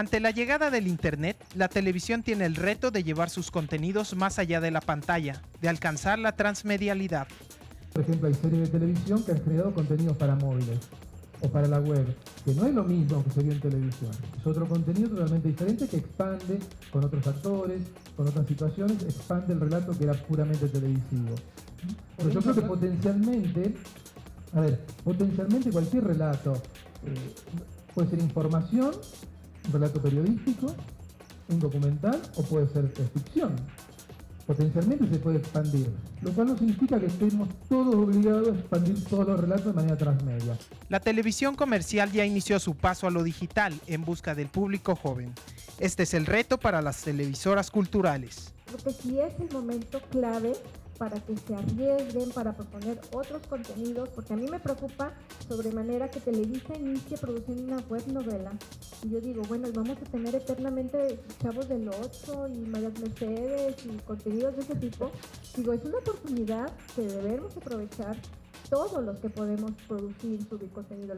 Ante la llegada del Internet, la televisión tiene el reto de llevar sus contenidos más allá de la pantalla, de alcanzar la transmedialidad. Por ejemplo, hay series de televisión que han creado contenidos para móviles o para la web, que no es lo mismo que se vio en televisión. Es otro contenido totalmente diferente que expande con otros actores, con otras situaciones, expande el relato que era puramente televisivo. Pero yo creo que potencialmente, a ver, potencialmente cualquier relato eh, puede ser información, un relato periodístico, un documental o puede ser ficción. Potencialmente se puede expandir, lo cual no significa que estemos todos obligados a expandir todos los relatos de manera transmedia. La televisión comercial ya inició su paso a lo digital en busca del público joven. Este es el reto para las televisoras culturales. Creo que sí es el momento clave para que se arriesguen, para proponer otros contenidos, porque a mí me preocupa sobremanera que Televisa inicie produciendo una web novela. Y yo digo, bueno, vamos a tener eternamente Chavos del Ocho y María Mercedes y contenidos de ese tipo. Digo, es una oportunidad que debemos aprovechar todos los que podemos producir, subir contenido.